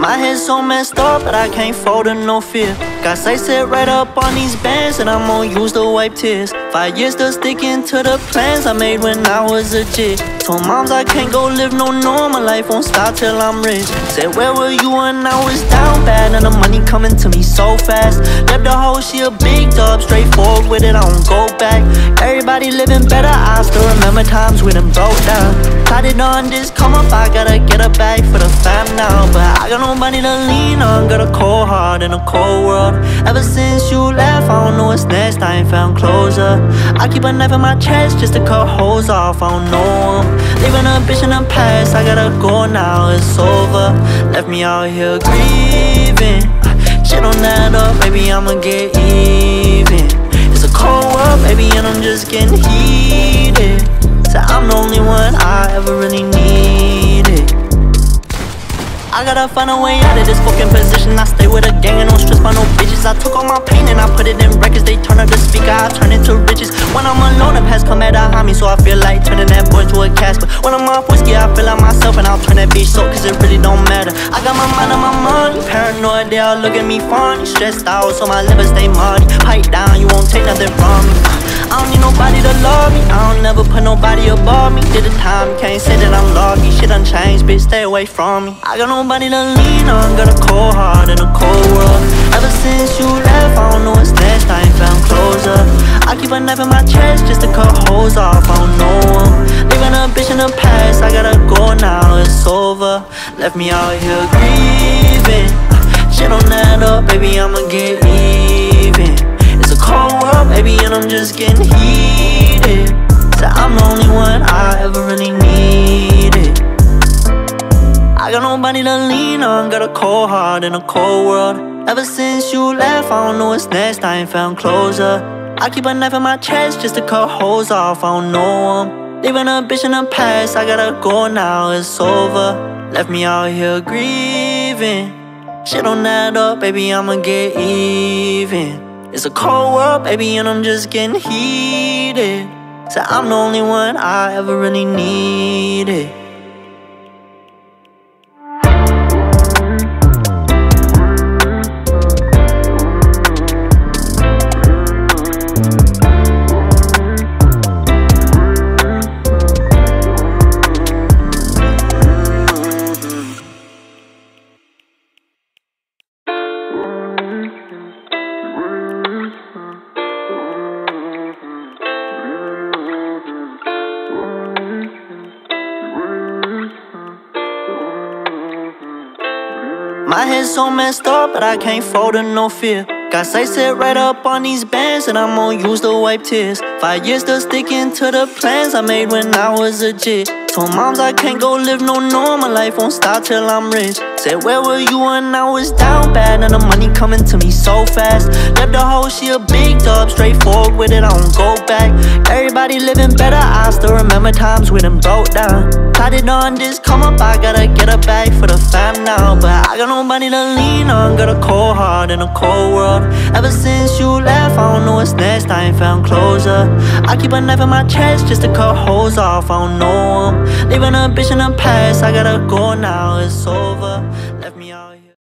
My head's so messed up, but I can't fold to no fear. Got sights set right up on these bands, and I'm gonna use to wipe tears. Five years still sticking to the plans I made when I was a kid. Told moms I can't go live no normal life, won't stop till I'm rich. Said, Where were you when I was down bad? And the money coming to me so fast. Left the whole she a big dub, straightforward with it, I don't go back. Everybody living better, I still remember times when them broke down. It on this come up, I gotta get a bag for the fam now. But I got no money to lean on, got a cold heart in a cold world. Ever since you left, I don't know what's next, I ain't found closure. I keep a knife in my chest just to cut holes off, I don't know. Leaving a bitch in the past, I gotta go now, it's over. Left me out here grieving. Shit on that up, baby, I'ma get even. It's a cold world, baby, and I'm just getting heated. So I'm the only one I ever really needed. I gotta find a way out of this fucking position. I stay with a gang and don't stress by no bitches. I took all my pain and I put it in records. They turn up the speaker, I turn it to riches. When I'm alone, the past come at a me, so I a casket. When I'm off whiskey, I feel like myself and I'll turn that bitch so cause it really don't matter. I got my mind on my money, paranoid, they all look at me funny. Stressed out, so my liver stay muddy. Pipe down, you won't take nothing from me. I don't need nobody to love me. I don't never put nobody above me. Did the time, can't say that I'm lucky. Shit done changed, bitch, stay away from me. I got nobody to lean on, got a cold heart Left me out here grieving. Shit on that up, baby, I'ma get even It's a cold world, baby, and I'm just getting heated. So I'm the only one I ever really needed. I got nobody to lean on, got a cold heart in a cold world. Ever since you left, I don't know what's next, I ain't found closure. I keep a knife in my chest just to cut holes off, I don't know them. Leaving a bitch in the past, I gotta go now, it's over. Left me out here grieving. Shit on that up, baby, I'ma get even. It's a cold world, baby, and I'm just getting heated. So I'm the only one I ever really needed. My head's so messed up, but I can't fold to no fear. Got sights set right up on these bands, and I'm gonna use to wipe tears. Five years still sticking to the plans I made when I was a kid. Told moms I can't go live no normal life, won't stop till I'm rich. Said, Where were you when I was down bad? And the money coming to me so fast. Left the whole she a big dub, straightforward with it, I don't go back. Everybody living better, I still remember times when them broke down. It on this come up, I gotta get a bag for the fam now. But I got no money to lean on, got a cold heart in a cold world. Ever since you left, I don't know what's next, I ain't found closure. I keep a knife in my chest just to cut holes off, I don't know them. Leaving a bitch in the past, I gotta go now, it's over